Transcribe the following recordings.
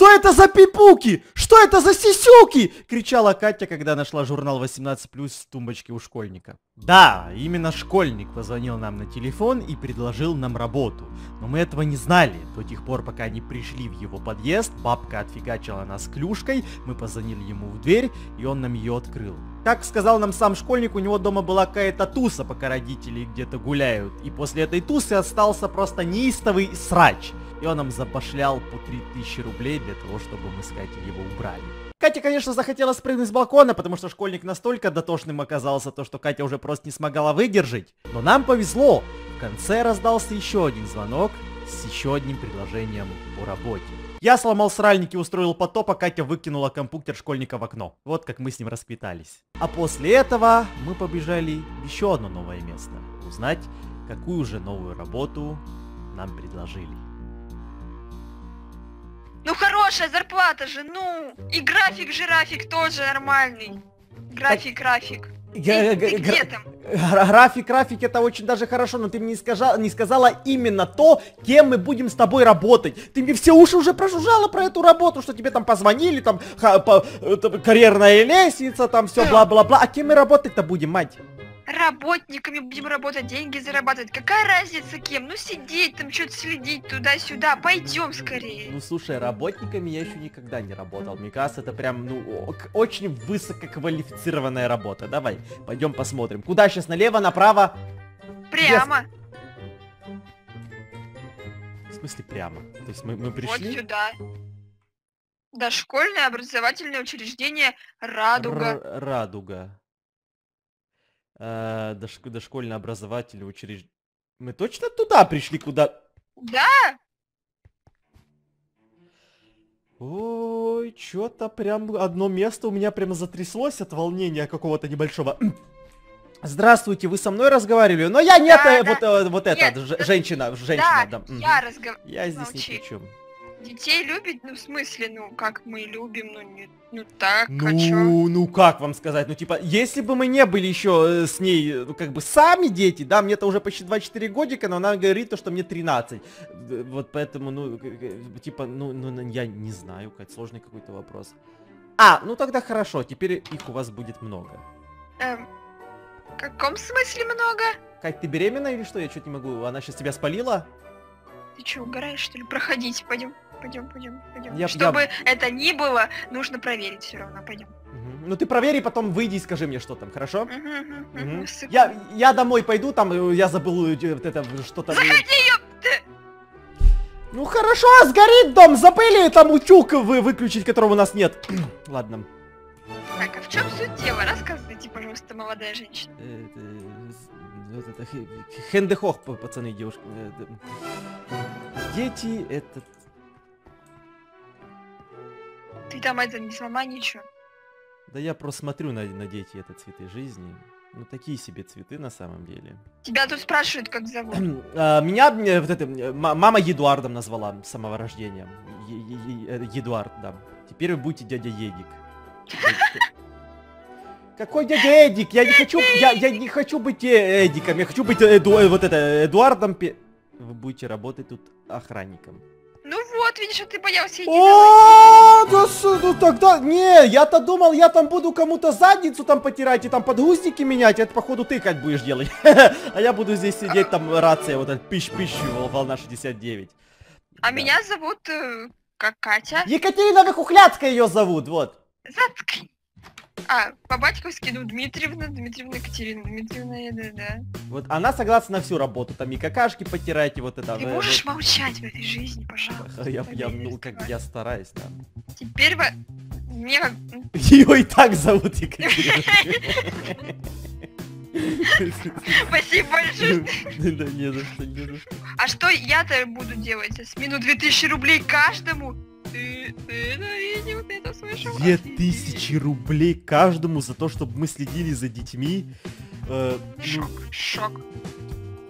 Что это за пипуки? Что это за сисюки? Кричала Катя, когда нашла журнал 18+, в тумбочке у школьника. Да, именно школьник позвонил нам на телефон и предложил нам работу. Но мы этого не знали. До тех пор, пока не пришли в его подъезд, бабка отфигачила нас клюшкой, мы позвонили ему в дверь, и он нам ее открыл. Как сказал нам сам школьник, у него дома была какая-то туса, пока родители где-то гуляют. И после этой тусы остался просто неистовый срач. И он нам забашлял по 3000 рублей для того, чтобы мы с Катей его убрали. Катя, конечно, захотела спрыгнуть с балкона, потому что школьник настолько дотошным оказался, то, что Катя уже просто не смогла выдержать. Но нам повезло. В конце раздался еще один звонок с еще одним предложением по работе. Я сломал сральник и устроил потоп, а Катя выкинула компьютер школьника в окно. Вот как мы с ним распитались. А после этого мы побежали в еще одно новое место. Узнать, какую же новую работу нам предложили. Ну хорошая зарплата же, ну. И график жирафик тоже нормальный. График, график. Г- Ты- ты г- где там? гра- График, график, это очень даже хорошо, но ты мне не, скажа- не сказала именно то, кем мы будем с тобой работать. Ты мне все уши уже прожужжала про эту работу, что тебе там позвонили, там, ха- по- э, там, карьерная лестница, там все бла-бла-бла. А кем мы работать-то будем, мать? Работниками будем работать, деньги зарабатывать. Какая разница кем? Ну сидеть там, что-то следить туда-сюда. Пойдем скорее. Ну слушай, работниками я еще никогда не работал. Мне кажется, это прям, ну, очень высококвалифицированная работа. Давай, пойдем посмотрим. Куда сейчас, налево, направо? Прямо. В смысле прямо? То есть мы, мы Вот пришли? сюда. Дошкольное образовательное учреждение Радуга. Р- радуга. Э, дош- дошкольно-образовательное учреждение. Мы точно туда пришли, куда... Да, Ой, что-то прям одно место у меня прямо затряслось от волнения какого-то небольшого. Здравствуйте, вы со мной разговаривали? Но я нет, Да, э, да. вот, э, вот Нет, эта, ж- женщина, женщина, да, да. я разговариваю. Я здесь ни молчи. при чем. Детей любит, ну в смысле, ну как мы любим, ну не, ну так, а чё? Ну, ну как вам сказать, ну типа, если бы мы не были еще э, с ней, ну как бы сами дети, да, мне-то уже почти 24 годика, но она говорит то, что мне 13. Э, Вот поэтому, ну, типа, ну, ну, ну, я не знаю, Кать, сложный какой-то вопрос. А, ну тогда хорошо, теперь их у вас будет много. Эм, в каком смысле много? Кать, ты беременна или что? Я что-то не могу. Она сейчас тебя спалила? Ты чё, угораешь, что ли? Проходите, пойдем, пойдем, пойдем, пойдем. Я- Чтобы я- это ни было, нужно проверить все равно, пойдем. Ну ты проверь, потом выйди и скажи мне, что там, хорошо? Мгм. Секунду. Я, я домой пойду, там э, я забыл э, вот это что-то. Заходи, ёпты! Ну хорошо, сгорит дом, забыли там утюг вы выключить, которого у нас нет. Ладно. Так, а в чем суть дела? Рассказывайте, пожалуйста, молодая женщина. Э, э, хендехох, пацаны и девушки. Э, д- Дети, это... Ты там это не сломай ничего. Да я просто смотрю на, на дети, это цветы жизни. Ну такие себе цветы на самом деле. Тебя тут спрашивают, как зовут. А, Меня э, вот это, э, ма- мама Едуардом назвала с самого рождения. Е- е- е- э, Едуард, да. Теперь вы будете дядя Едик. Какой дядя Эдик? Я не хочу, я, я не хочу быть Эдиком, я хочу быть Эду, вот это, Эдуардом. Вы будете работать тут охранником. Ну вот, видишь, а ты боялся иди О, да тогда, не, я-то думал, я там буду кому-то задницу там потирать и там подгузники менять, это походу ты как будешь делать. А я буду здесь сидеть, там рация, вот этот пищ-пищ, волна 69. А меня зовут э, как Катя. Екатерина Вихухляцкая ее зовут, вот. Заткни. А, по-батьковски, ну, Дмитриевна, Дмитриевна, Екатерина, Дмитриевна, да, да. Вот она согласна на всю работу, там и какашки потирать, и вот это. Ты можешь молчать в этой жизни, пожалуйста? вот. Я, я, ну, как я стараюсь, да. Теперь вы... Мне. Ее и так зовут Екатерина. Спасибо большое. Да не за что, не за что. А что я-то буду делать? Смену 2000 рублей каждому? Ты, ты на видео ты это слышал? Две тысячи рублей каждому за то, чтобы мы следили за детьми. э, ну, Шок, шок.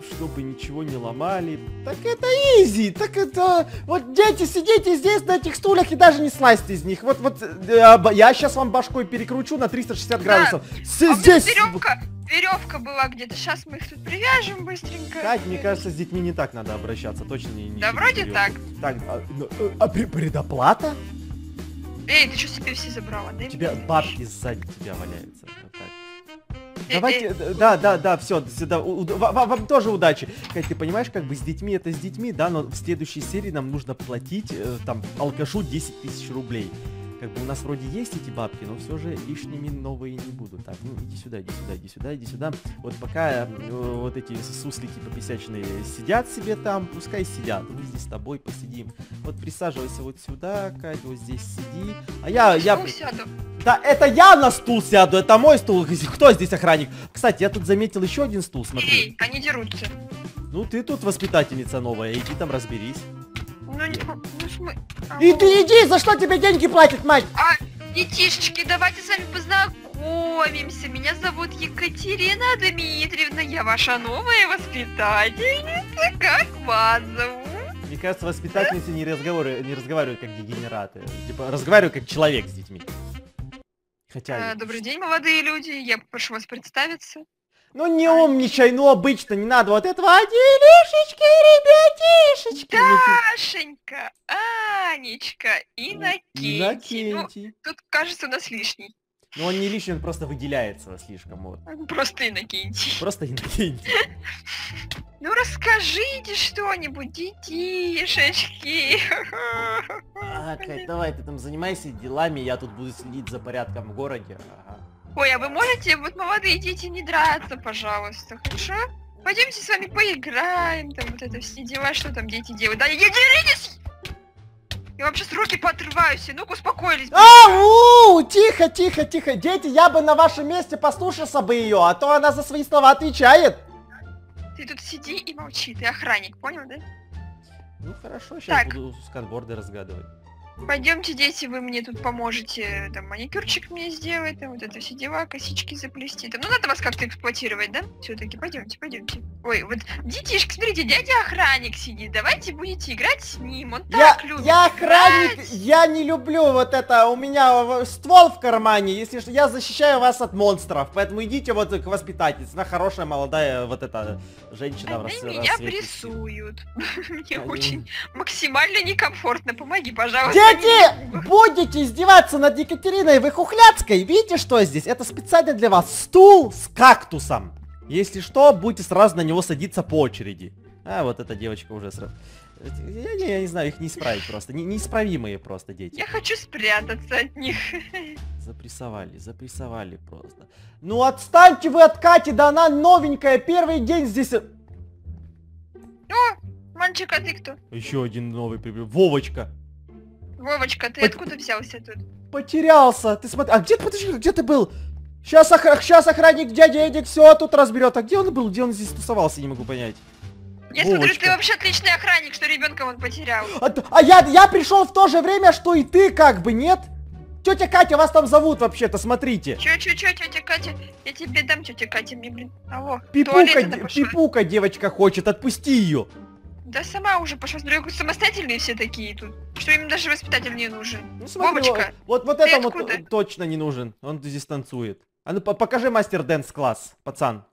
Чтобы ничего не ломали. Так это изи, так это... Вот дети, сидите здесь на этих стульях и даже не слазьте из них. Вот, вот, э, я сейчас вам башкой перекручу на 360 градусов. С- А здесь... веревка, веревка была где-то. Сейчас мы их тут привяжем быстренько. Кать, мне кажется, с детьми не так надо обращаться, точно не... не Да вроде серьёзно. так. Так, а, ну, э, а пре- предоплата? Эй, ты что себе все забрала? Дай У тебя бабки сзади тебя валяются. Давайте, э, да, да, да, все, сюда, вам тоже удачи. Кать, ты понимаешь, как бы с детьми это с детьми, да, но в следующей серии нам нужно платить, э, там, алкашу 10 тысяч рублей. Как бы у нас вроде есть эти бабки, но все же лишними новые не будут. Так, ну иди сюда, иди сюда, иди сюда, иди сюда. Вот пока э, вот эти суслики пописячные сидят себе там, пускай сидят. Мы здесь с тобой посидим. Вот присаживайся вот сюда, Кать, вот здесь сиди. А я, я... сяду. Да, это я на стул сяду, это мой стул. Кто здесь охранник? Кстати, я тут заметил еще один стул, смотри. Эй, они дерутся. Ну, ты тут воспитательница новая, иди там разберись. Ну, не, ну, смы... а, Иди, иди, за что тебе деньги платят, мать? А, детишечки, давайте с вами познакомимся. Меня зовут Екатерина Дмитриевна. Я ваша новая воспитательница. Как вас зовут? Мне кажется, воспитательницы не, разговоры, не разговаривают как дегенераты. Типа, разговаривают как человек с детьми. Хотя... А, добрый день, молодые люди. Я попрошу вас представиться. Ну не умничай, ну обычно не надо вот этого. А делишечки, ребятишечки. Ну, Дашенька, Анечка, ты- Иннокентий. Ну, Иннокентий. тут, кажется, у нас лишний. Ну он не лишний, он просто выделяется слишком. Вот. Просто Иннокентий. Просто Иннокентий. Ну, расскажите что-нибудь, детишечки. А, Кать, давай ты там занимайся делами, я тут буду следить за порядком в городе. Ага. Ой, а вы можете, вот молодые дети, не драться, пожалуйста, хорошо? Пойдемте с вами поиграем, там вот это все дела, что там дети делают. Да не деритесь! Я вам сейчас руки поотрываю все, ну-ка успокоились. Ау! Тихо, тихо, тихо. Дети, я бы на вашем месте послушался бы ее, а то она за свои слова отвечает. Ты тут сиди и молчи, ты охранник, понял, да? Ну хорошо, сейчас Так. буду сканборды разгадывать. Пойдемте, дети, вы мне тут поможете, там, маникюрчик мне сделать, там, вот это все дела, косички заплести, там, ну, надо вас как-то эксплуатировать, да? Все-таки, пойдемте, пойдемте. Ой, вот, детишки, смотрите, дядя охранник сидит, давайте будете играть с ним, он Я, так любит я охранник, играть. я не люблю вот это, у меня в- ствол в кармане, если что, я защищаю вас от монстров, поэтому идите вот к воспитательнице, она хорошая, молодая, вот эта женщина в Они рас- меня прессуют. Мне очень максимально некомфортно. Помоги, пожалуйста. Дети, будете издеваться над Екатериной Выхухляцкой, видите, что здесь? Это специально для вас стул с кактусом. Если что, будете сразу на него садиться по очереди. А, вот эта девочка уже сразу... Я не, я не знаю, их не исправить просто. Не, неисправимые просто дети. Я хочу спрятаться от них. Запрессовали, запрессовали просто. Ну отстаньте вы от Кати, да она новенькая, первый день здесь... О, мальчик, а ты кто? Еще один новый прибыл. Вовочка. Вовочка, ты Пот- откуда взялся тут? Потерялся. Ты смотри, а где, подожди, где ты был? Сейчас, охра... Сейчас охранник дядя Эдик все тут разберет. А где он был? Где он здесь тусовался, не могу понять. Я смотрю, Вовочка. ты вообще отличный охранник, что ребенка он потерял. А, а я, я пришел в то же время, что и ты, как бы, нет? Тетя Катя, вас там зовут вообще-то, смотрите. Чё, чё, чё, тетя Катя? Я тебе дам, тетя Катя, мне, блин, алло, Пипука, де- пошла. пипука девочка хочет, отпусти ее. Да сама уже пошла, смотрю, самостоятельные все такие тут. Что им даже воспитатель не нужен. Ну, смотри, Вовочка, вот, вот ты этому откуда? точно не нужен. Он здесь танцует. А ну по- покажи мастер dance класс, пацан.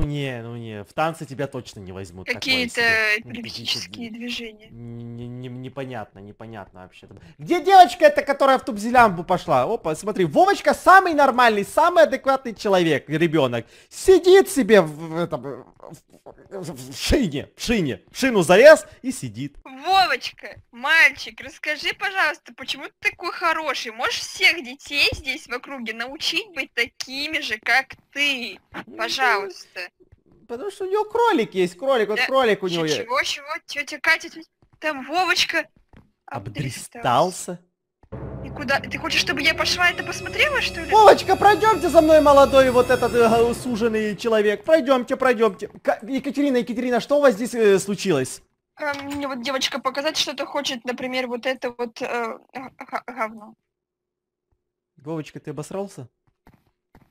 Ну не, ну не, в танцы тебя точно не возьмут. Какие-то. Ну, эпилептические движения. Не- не- Непонятно, непонятно вообще. Где девочка эта, которая в тубзелямбу пошла? Опа, смотри, Вовочка самый нормальный, самый адекватный человек, ребенок. Сидит себе в, в этом, в, в- в шине, в шине, в шину залез и сидит. Вовочка, мальчик, расскажи, пожалуйста, почему ты такой хороший? Можешь всех детей здесь в округе научить быть такими же, как ты? Пожалуйста. Потому что у него кролик есть, кролик, вот Да, кролик у него есть. Чего, чего? Тетя Катя, там Вовочка. Обдристался. И куда? Ты хочешь, чтобы я пошла это посмотрела, что ли? Вовочка, пройдемте за мной, молодой вот этот э, суженый человек. Пройдемте, пройдемте. Ка- Екатерина, Екатерина, что у вас здесь э, случилось? А, Мне вот девочка показать что-то хочет, например, вот это вот э, говно. Вовочка, ты обосрался?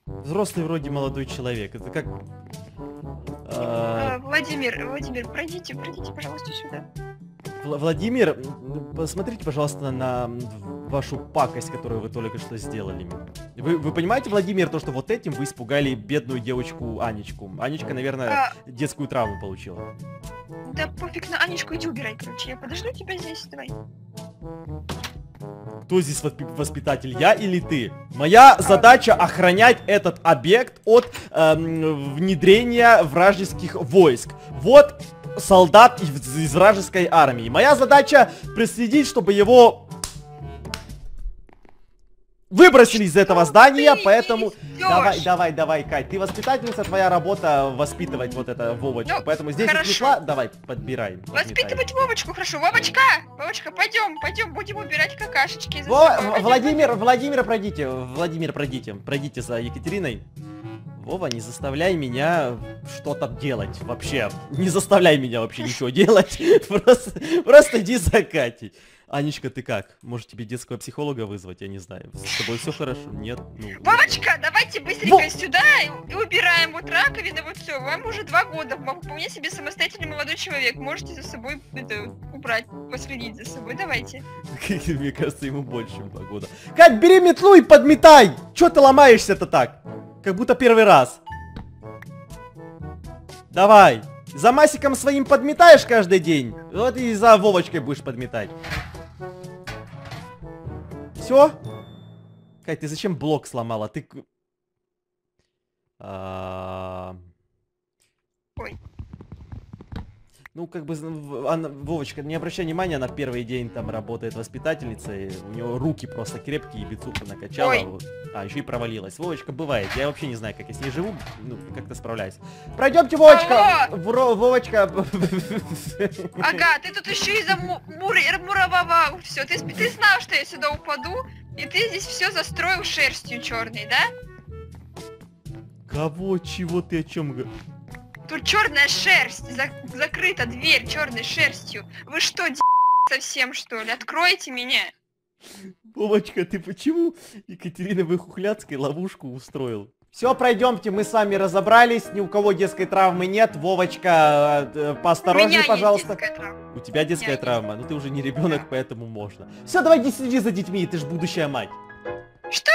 Взрослый вроде молодой человек. Это как... А, э, Владимир, Владимир, пройдите, пройдите, пожалуйста, сюда. Вла- Владимир, посмотрите, пожалуйста, на вашу пакость, которую вы только что сделали. Вы, вы понимаете, Владимир, то, что вот этим вы испугали бедную девочку Анечку? Анечка, наверное, А. детскую травму получила. Да пофиг на Анечку, иди убирай, короче. Я подожду тебя здесь, давай. Кто здесь воспи- воспитатель, я или ты? Моя задача охранять этот объект от эм, внедрения вражеских войск. Вот солдат из, из вражеской армии. Моя задача проследить, чтобы его выбросили из этого здания, поэтому... Давай, давай, давай, Кать, ты воспитательница, твоя работа воспитывать вот это Вовочку, Ну, поэтому здесь хорошо. пришла, давай, подметаем. Воспитывать Вовочку хорошо. Вовочка! Вовочка, пойдем, пойдем, будем убирать какашечки Во- Владимир, Владимир, пройдите, Владимир, пройдите, пройдите за Екатериной. Вова, не заставляй меня что-то делать вообще. Не заставляй меня вообще ничего делать. Просто, просто иди за Катей. Анечка, ты как? Может тебе детского психолога вызвать? Я не знаю. С тобой все хорошо? Нет? Ну, Вовочка, давайте быстренько сюда и, и убираем вот раковины, вот все. Вам уже два года, вполне себе самостоятельный молодой человек. Можете за собой это, убрать, последить за собой. Давайте. Мне кажется, ему больше два года. Кать, бери метлу и подметай! Чё ты ломаешься-то так? Как будто первый раз. Давай. За Масиком своим подметаешь каждый день. Вот и за Вовочкой будешь подметать. Все? Кать, ты зачем блок сломала? Ты... А, Ой. Ну, как бы, она- Вовочка, не обращай внимания, она первый день там работает воспитательницей, у нее руки просто крепкие, бицуху накачала, Ой. а, еще и провалилась. Вовочка, бывает, я вообще не знаю, как я с ней живу, ну, как-то справляюсь. Пройдемте, Вовочка! Алло! Вро- Вовочка! Ага, ты тут еще из-за му- мур- мурового. Все, ты, ты знал, что я сюда упаду, и ты здесь все застроил шерстью черной, да? Кого, чего ты, о чем говоришь? Тут черная шерсть, зак- закрыта дверь черной шерстью. Вы что, совсем что ли? Откройте меня. Вовочка, ты почему Екатерина Выхухляцкой ловушку устроил? Все, пройдемте, мы с вами разобрались, ни у кого детской травмы нет. Вовочка, э, У поосторожней, пожалуйста. У тебя детская травма, ну ты уже не ребенок, Да. поэтому можно. Все, давай иди следи за детьми, ты же будущая мать. Что?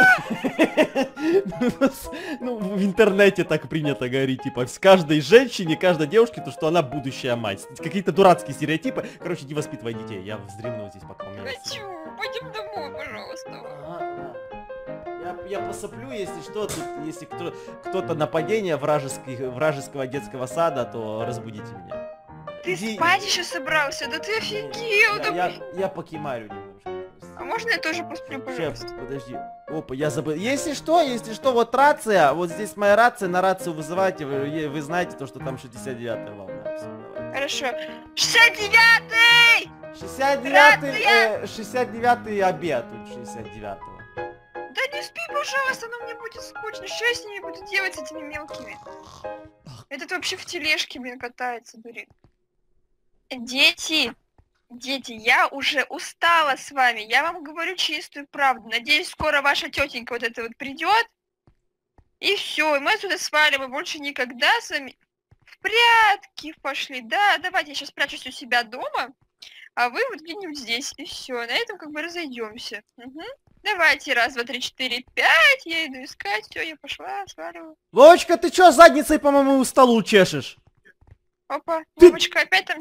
Ну, в интернете так принято говорить, типа, с каждой женщине, каждой девушке, то, что она будущая мать. Какие-то дурацкие стереотипы. Короче, иди воспитывай детей, я вздремну здесь пока у меня... Хочу. Пойдем домой, пожалуйста. Ага, да. Я, я посоплю, если что, тут, если кто, кто-то нападение вражеский, вражеского детского сада, то разбудите меня. Ты Иди- спать еще собрался? Да ты офигел. Я, да я, я покемарю. А можно я тоже посплю, пожалуйста? подожди. Опа, я забыл. Если что, если что, вот рация, вот здесь моя рация, на рацию вызывайте, вы, вы знаете то, что там 69-я волна. Хорошо. 69-й! 69-й, э, 69-й обед, тут 69-го. Да не спи, пожалуйста, но мне будет скучно. Что я с ними буду делать, с этими мелкими? Этот вообще в тележке, блин, катается, дурит. Дети, дети, я уже устала с вами. Я вам говорю чистую правду. Надеюсь, скоро ваша тетенька вот эта вот придет. И все, и мы отсюда сваливаем. Больше никогда с вами в прятки пошли. Да, давайте я сейчас прячусь у себя дома, а вы вот где-нибудь здесь. И все, на этом как бы разойдемся. Мгм. Давайте, раз, два, три, четыре, пять. Я иду искать. Все, я пошла, сваливаю. Вовочка, ты чё задницей по моему столу чешешь? Опа, Ты- Вовочка опять там.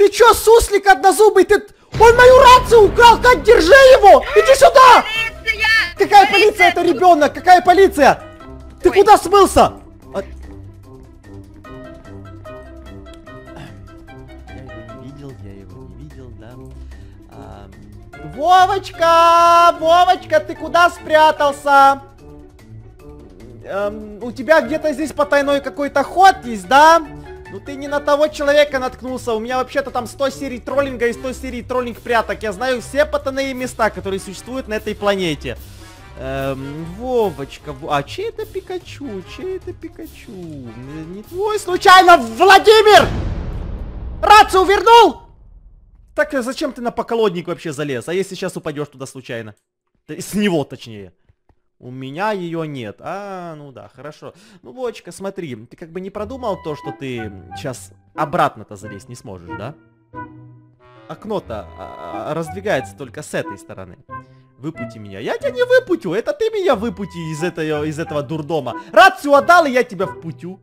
Ты чё, суслик однозубый, ты... Он мою рацию украл, Кать, держи его! Иди сюда! Полиция! Какая полиция, это ребенок? Какая полиция? Ты Ой. куда смылся? А- Я его не видел, я его не видел, да. А, Вовочка! Вовочка, ты куда спрятался? Эм, у тебя где-то здесь потайной какой-то ход есть, да? Ну ты не на того человека наткнулся. У меня вообще-то там 100 серий троллинга и 100 серий троллинг пряток. Я знаю все потайные места, которые существуют на этой планете. Эм, Вовочка, Во- а чей это Пикачу? Чей это Пикачу? Не твой случайно, Владимир! Рацию вернул? Так э, зачем ты на поколодник вообще залез? А если сейчас упадешь туда случайно? С него точнее. У меня ее нет. А, ну да, хорошо. Ну, Вовочка, смотри, ты как бы не продумал то, что ты сейчас обратно-то залезть не сможешь, да? Окно-то а, а, раздвигается только с этой стороны. Выпути меня. Я тебя не выпутю, это ты меня выпути из этого, из этого дурдома. Рацию отдал, и я тебя впутю.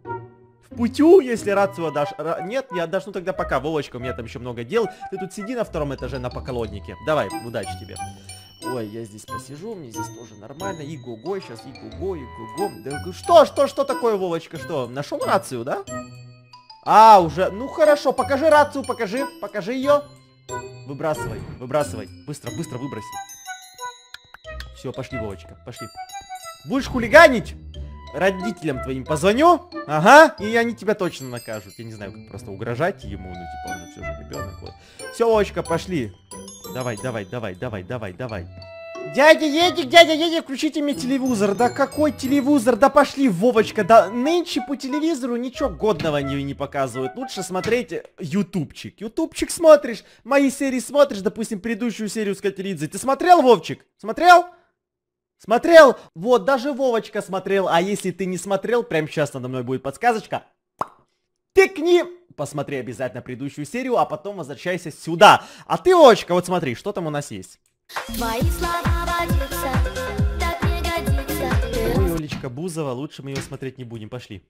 Впутю, если рацию отдашь. Ра... Нет, не отдашь, ну тогда пока, Вовочка, у меня там еще много дел. Ты тут сиди на втором этаже на поколоднике. Давай, удачи тебе. Ой, я здесь посижу, мне здесь тоже нормально. И го сейчас и го и го Да, что, что, что такое, Вовочка, что? Нашел рацию, да? А, уже, ну хорошо, покажи рацию, покажи, покажи ее. Выбрасывай, выбрасывай. Быстро, быстро выброси. Все, пошли, Вовочка, пошли. Будешь хулиганить? Родителям твоим позвоню, ага, и они тебя точно накажут. Я не знаю, как просто угрожать ему, ну типа он же все же ребенок, вот. Все, Вовочка, пошли. Давай, давай, давай, давай, давай, давай. Дядя Едик, дядя Едик, включите мне телевизор. Да какой телевизор? Да пошли, Вовочка. Да нынче по телевизору ничего годного не, не показывают. Лучше смотреть ютубчик. Ютубчик смотришь, мои серии смотришь, допустим, предыдущую серию с Катеридзе. Ты смотрел, Вовчик? Смотрел? Смотрел? Вот, даже Вовочка смотрел. А если ты не смотрел, прямо сейчас надо мной будет подсказочка. Тыкни! Посмотри обязательно предыдущую серию, а потом возвращайся сюда. А ты, Вовочка, вот смотри, что там у нас есть. Твои слова водятся, так не годится. Ой, Олечка Бузова, лучше мы ее смотреть не будем, пошли.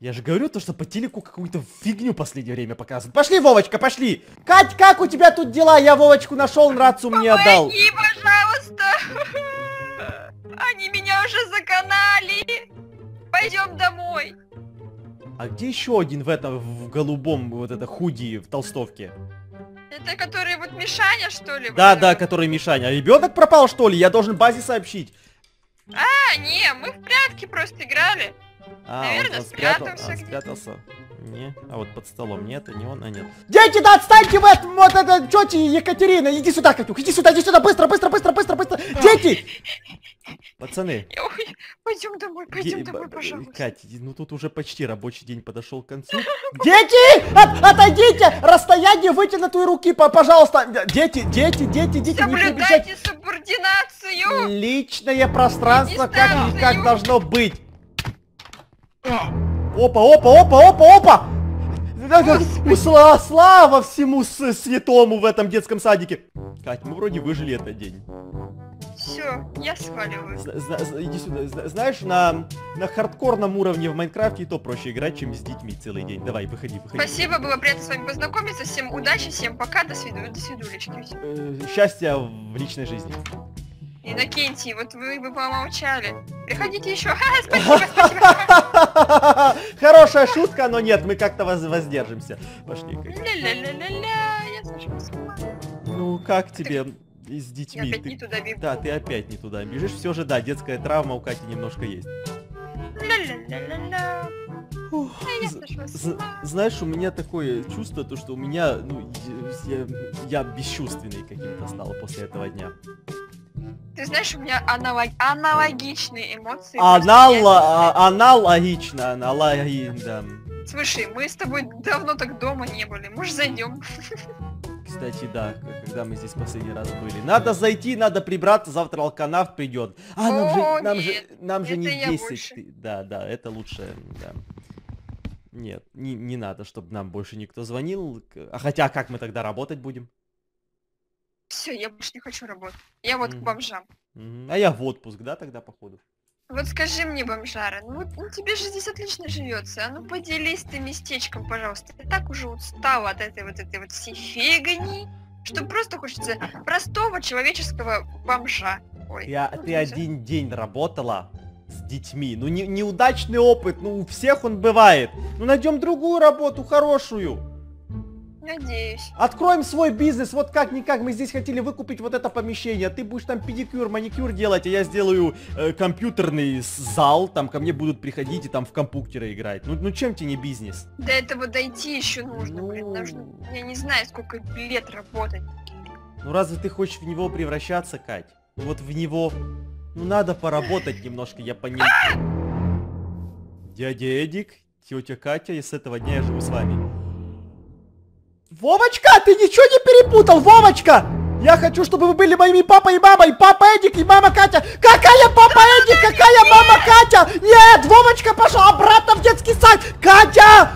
Я же говорю то, что по телеку какую-то фигню в последнее время показывают. Пошли, Вовочка, пошли! Кать, как у тебя тут дела? Я Вовочку нашел, рацию мне отдал. Помоги, пожалуйста! Они меня уже заканали! Пойдем домой. А где еще один в этом, в голубом, вот это худи в толстовке? Это который вот Мишаня, что ли? Да, да, который Мишаня. А ребенок пропал, что ли? Я должен базе сообщить. А, не, мы в прятки просто играли. А, Наверное, он, он спрятался. Он спрятался. Не, а вот под столом нет, не он, а нет. Дети, да отстаньте в этом, вот это, тети Екатерина, иди сюда, Катюх, иди сюда, иди сюда, быстро, быстро, быстро, быстро, быстро. Дети! Пацаны. Ой, пойдем домой, пойдем Де домой, пожалуйста. Катя, ну тут уже почти рабочий день подошел к концу. Дети! От, отойдите! Расстояние вытянутой руки, пожалуйста. Дети, дети, дети, дети, Соблюдайте не субординацию. Личное пространство как, как должно быть. Опа, опа, опа, опа, опа! Усла, слава всему святому в этом детском садике. Кать, мы вроде выжили этот день. Все, я сваливаю. Иди сюда. Знаешь, на, на хардкорном уровне в Майнкрафте и то проще играть, чем с детьми целый день. Давай, выходи, выходи. Спасибо, было приятно с вами познакомиться. Всем удачи, всем пока, до свидания, до свидулечки. Э, счастья в личной жизни. Иннокентий, вот вы бы помолчали. Приходите еще. Ха, спасибо, спасибо. Хорошая шутка, но нет, мы как-то воз воздержимся. Пошли. Ну, как тебе с детьми? Я опять ты... не туда бегу. Да, ты опять не туда бежишь. Все же, да, детская травма у Кати немножко есть. Ля-ля-ля-ля-ля. Знаешь, у меня такое чувство, то что у меня, ну, я, я бесчувственный каким-то стал после этого дня. Ты знаешь, у меня аналог... аналогичные эмоции. Анало... А, аналогично, аналогично, да. Слушай, мы с тобой давно так дома не были. Может, зайдем? Кстати, да, когда мы здесь последний раз были. Надо зайти, надо прибраться, завтра алканав придет. А, нам О, же, нам нет, же, нам же не 10. Да, да, это лучше, да. Нет, не, не надо, чтобы нам больше никто звонил. А хотя, как мы тогда работать будем? Все, я больше не хочу работать. Я вот к бомжам. Mm. А я в отпуск, да, тогда, походу? Вот скажи мне, бомжара, ну вот ну, тебе же здесь отлично живется, а ну поделись ты местечком, пожалуйста. Я так уже устала от этой вот этой вот всей фигни, что просто хочется простого человеческого бомжа. Ой, я, ну, ты один день работала с детьми. Ну не, неудачный опыт, ну у всех он бывает. Ну найдем другую работу, хорошую. Надеюсь. Откроем свой бизнес. Вот как-никак мы здесь хотели выкупить вот это помещение. Ты будешь там педикюр, маникюр делать, а я сделаю э, компьютерный зал. Там ко мне будут приходить и там в компьютеры играть. Ну, ну чем тебе не бизнес? До этого дойти еще нужно, ну... блин. Нужно, я не знаю, сколько лет работать. Ну разве ты хочешь в него превращаться, Кать? Ну вот в него... Ну надо поработать немножко, я понимаю. Дядя Эдик, тетя Катя, и с этого дня я живу с вами. Вовочка, ты ничего не перепутал, Вовочка! Я хочу, чтобы вы были моими папой и мамой. Папа Эдик и мама Катя. Какая папа Эдик? Какая мама Катя? Нет, Вовочка пошел обратно в детский сад. Катя!